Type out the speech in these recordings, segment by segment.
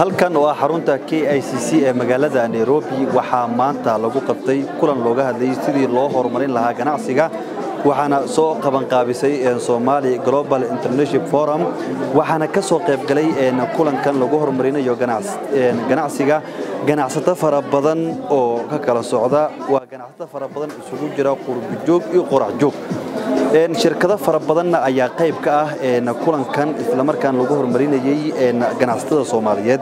halkan oo ah xarunta k i c c ee magaalada nairobi. Waxaa maanta lagu qabtay kulan looga hadlayay sidii loo horumarin lahaa ganacsiga waxaana soo qabanqaabisay somali global international forum. Waxaana ka soo qaybgalay kulankan lagu horumarinayo ganacsiga. Ganacsato fara badan oo ka kala socda waa ganacsato fara badan isugu jira qurbijoog iyo qoraxjoog shirkado fara badanna ayaa qayb ka ah kulankan islamarkaan lagu horumarinayey ganacsatada soomaaliyeed.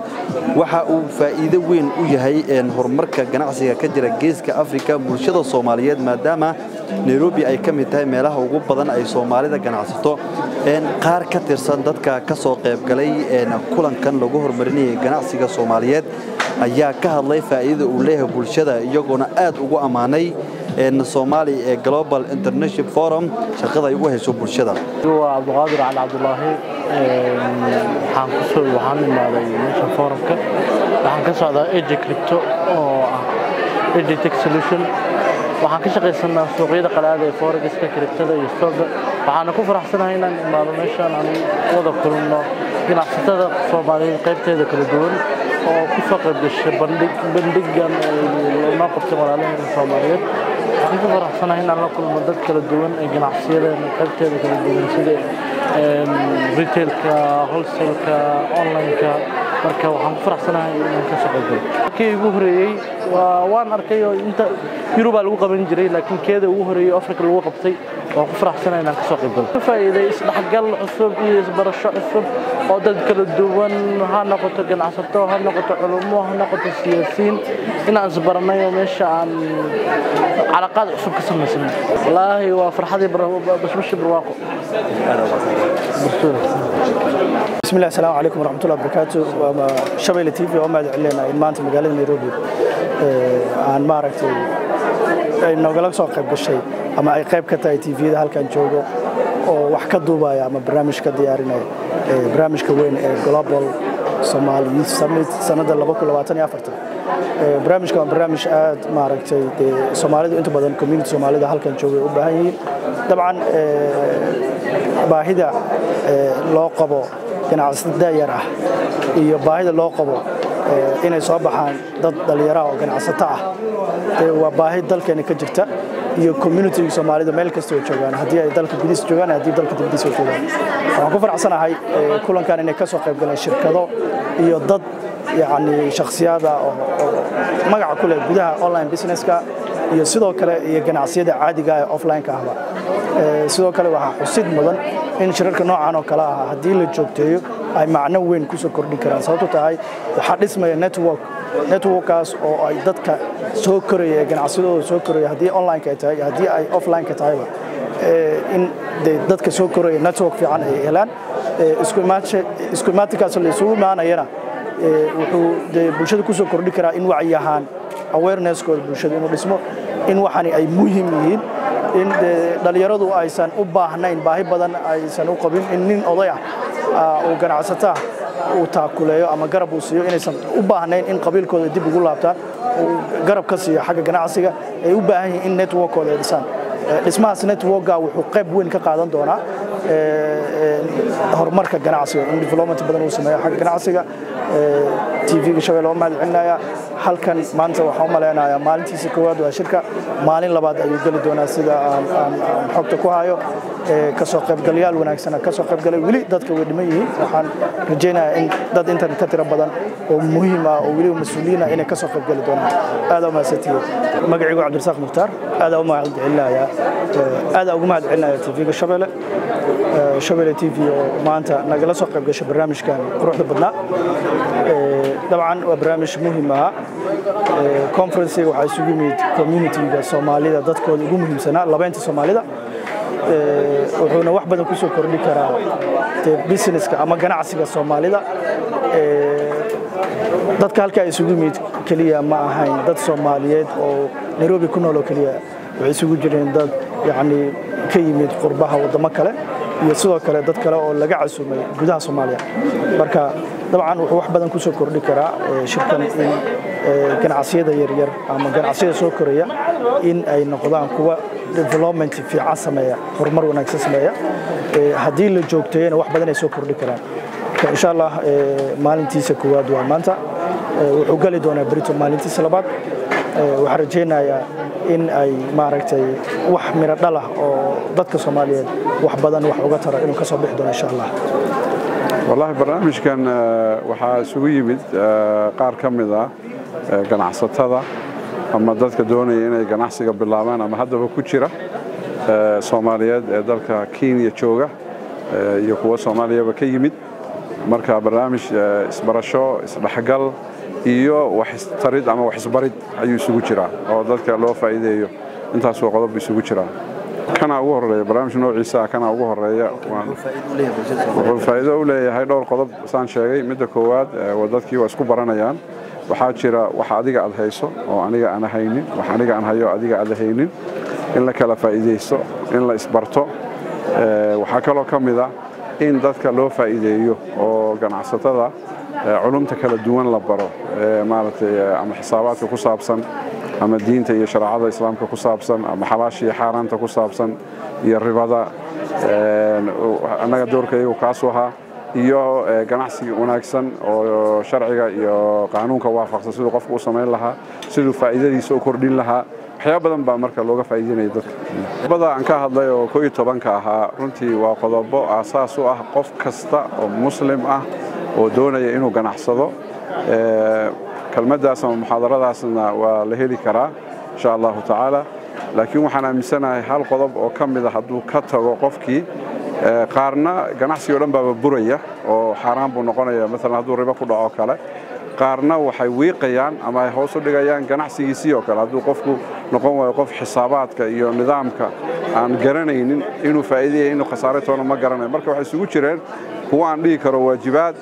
Waxa uu faa'iido weyn u yahay horumarka ganacsiga ka jira geeska afrika bulshada soomaaliyeed maadaama nairobi ay ka mid tahay meelaha ugu badan ay soomaalida ganacsato. Qaar ka tirsan dadka ka soo qaybgalay kulankan lagu horumarinayay ganacsiga soomaaliyeed ayaa ka hadlay faa'iidada uu leeyahay bulshada iyagoona aad ugu ammaanay somali ee global international forum shaqada ay u hayso bulshada. Waa cabdiqaadir cali cabdulaahi waxaan ku soo waxaan imaaday meesha forumka. Waxaan ka socdaa eji cripto oo ah eji tech solution. Waxaan ka shaqaysanaa suuqyada qalaada ee forexiska criptada iyo stooga waxaana ku faraxsanahay inaan imaado meeshaan aan wada kulno ganacsatada soomaaliyeed qaybteeda kala duwan oo ku soo qayb gashay bandhigan noo qabtay walaalaheena soomaaliyeed waxaan ku faraxsanahay inaan la kulmo dad kala duwan ee ganacsiyadeena qaybteeda kala duwan sida retailka wholesale-ka marka waxaan ku faraxsanahay inaan ka soo qaybgalo markii ugu horeeyey waan arkay oo inta yurubaa lagu qaban jiray laakiin keeda ugu horeeyey afrika lagu qabtay waan ku faraxsanahay inaan ka soo qaybgalo ka faa'iiday isdhexgal cusub iyo isbarasho cusub oo dad kala duwan ha noqoto ganacsato ha noqoto culumo ha noqoto siyaasiyiin inaan isbaranay oo meesha aan calaqaad cusub ka samaysanay wallaahi waa farxadii bashbashi barwaaqo. Bismillah asalaamu calaykum waraxmatullahi wabarakaatu shabeelle t v oo mahadcel leenahay maanta magaalada nairobi aan maaragtay ay nogala soo qayb gashay ama ay qayb ka tahay tviyada halkan jooga oo wax ka duubaya ama barnaamij ka diyaarinaya barnaamijka weyn ee global somali youth summit sanadda barnaamijka waa barnaamij aad maaragtay dee soomaalidu inta badan community soomaalida halkan joogay u baahan yihiin dabcan baahida loo qabo ganacsatada yar ah iyo baahida loo qabo inay soo baxaan dad dhalinyaro oo ganacsato ah. Waa baahi dalkeena ka jirta iyo community Soomaalida meel kasta oo joogaan. Haddii ay dalka gudihiisa joogaan haddii dalka dibadiisa joogaan. Waxaan ku faraxsanahay kulankan inay ka soo qayb galeen shirkado iyo dad yacni shakhsiyaada oo magaca ku leh gudaha online businesska iyo sidoo kale iyo ganacsiyada caadiga ee offline-ka ahba. Sidoo kale waxaa xusid mudan in shirarka noocan oo kale ah haddii la joogteeyo ay macno weyn ku soo kordhin karaan. Sababto tahay waxaa dhismaya network networkaas oo ay dadka soo koraya ee ganacsiyadooda soo koraya haddii online-ka ay tahay haddii ay offline-ka tahayba in dadka soo koraya network fiican ay helaan. Isku imaatikaas la isugu imaanayana wuxuu bulshada ku soo kordhi karaa in wacyi ahaan awareness-kooda bulshada inuu dhismo in waxani ay muhiim yihiin in dhalinyaradu aysan u baahnayn baahi badan aysan u qabin in nin oday ah uu ganacsataa uu taakuleeyo ama garab uu siiyo inaysan u baahnayn in qabiilkooda dib ugu laabtaan uu garab ka siiyo xagga ganacsiga ay u baahan yihiin in networkooda ay dhisaan dhismahaas networka wuxuu qayb weyn ka qaadan doonaa horumarka ganacsiga in development badan uu sameeyo xagga ganacsiga tv-ga shabeelle oo mahad celinaya halkan maanta waxaan u malaynayaa maalintiisa koowaad waa shirka. Maalin labaad ayuu geli doonaa sida aan xogta ku hayo. Kasoo qaybgalayaal wanaagsan ka soo qaybgalay weli dadka way dhiman yihiin. Waxaan rajaynayaa in dad intan ka tiro badan oo muhiim ah oo weliba mas'uuliyiin ah inay ka soo qaybgali doonaan. Aadaa umahadsantihiin magacaygu cabdirasaaq mukhtaar aadaa u mahad celinaya aadaa ugu mahad celinaya tv-ga shabeelle shabeelle t v oo maanta nagala soo qayb gashay barnaamijkan quruxda badnaa dabcan waa barnaamij muhiim ah conferencega waxaa isugu yimid community-ga soomaalida dadkooda ugu muhiimsanaa labeynta soomaalida wuxuuna wax badan ku soo kordhi karaa businesska ama ganacsiga soomaalida dadka halkaa isugu yimid keliya ma ahayn dad soomaaliyeed oo nairobi ku nool oo keliya waxay isugu jireen dad yacni ka yimid qurbaha waddamo kale iyo sidoo kale dad kale oo laga casuumay gudaha soomaaliya. Marka dabcan wuxuu wax badan ku soo kordhi karaa shirkan in ganacsiyada yaryar ama ganacsiyada soo koraya in ay noqdaan kuwa development fiican sameeya horumar wanaagsan sameeya. Haddii la joogteeyana wax badan ay soo kordhi karaan. Insha allah maalintiisa koowaad waa maanta. Wuxuu geli doonaa berito maalintiisa labaad. Waxaan rajaynayaa in ay maaragtay wax miro dhalah oo dadka soomaaliyeed wax badan wax uga taro inuu ka soo bixi doono insha allah wallaahi barnaamijkan waxaa isugu yimid qaar ka mid ah ganacsatada ama dadka doonaya inay ganacsiga bilaabaan ama haddaba ku jira soomaaliyeed ee dalka kenya jooga iyo kuwa soomaaliyaba ka yimid. Marka barnaamij isbarasho isdhexgal iyo waxtarid ama waxisbarid ayuu isugu jiraa oo dadka loo faa'iideeyo. Intaasoo qodob isugu jiraa kana ugu horreeya barnaamij noociisa kana ugu horreeya wuxuu faa'iido u leeyahay dhowr qodob saan sheegay. Midda koowaad dadkii waa isku baranayaan. Waxaa jira wax adiga aad hayso oo aniga aan haynin wax aniga aan hayo adiga aad haynin. In la kala faa'iidaysto in la isbarto. Waxaa kaloo ka mid ah in dadka loo faa'iideeyo oo ganacsatada culumta kala duwan la baro. Maaragtay ama xisaabaadka ku saabsan ama diinta iyo shareecada islaamka ku saabsan ama xalaasha iyo xaaraanta ku saabsan iyo ribada annaga doorka iyagu kaasu ahaa iyo ganacsiga wanaagsan oo sharciga iyo qaanuunka waafaqsan siduu qofku u samayn lahaa siduu faa'iidadiisa u kordhin lahaa waxyaaba badan baa marka looga faa'iideynaya dadka. Qodobada aan ka hadlay oo koo tobanka ahaa runtii waa qodobo aasaas u ah qof kasta oo muslim ah oo doonaya inuu ganacsado kelmaddaas ama muxaadaradaasna waa la heli karaa insha allahu tacaala. Laakiin waxaan aaminsanahay hal qodob oo ka mid a hadduu ka tago qofkii qaarna ganacsigii o dhan baaba buraya oo xaaraan buu noqonaya maalan hadduu ribo ku dhaco kale qaarna waxay wiiqayaan ama ay hoos u dhigayaan ganacsigiisii oo kale. Hadduu qofku noqon waayo qof xisaabaadka iyo nidaamka aan garanaynin inuu faa'iidaya inuu khasaare toona ma garanayo. Marka waxay isugu jireen kuwa aan dhihi karo waajibaad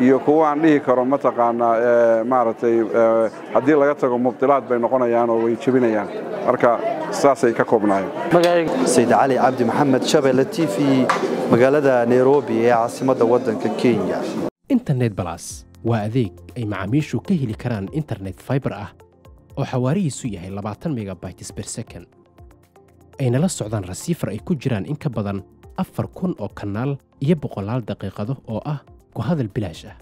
iyo kuwa aan dhihi karo mataqaanaa maaragtay haddii laga tago mubdilaad bay noqonayaan oo way jebinayaan. Marka saasay ka koobnaayeen. Sayid cali cabdi maxamed shabeelle t v magaalada nairobi ee caasimadda waddanka kenya. Internet balas waa adeeg ay macaamiishu ka heli karaan internet faibar ah oo xawaarihiisu yahay labaatan megabytes ber second. Ayna la socdaan rasiifar ay ku jiraan in ka badan afar kun oo kanaal iyo boqolaal daqiiqado oo ah ku hadal bilaash ah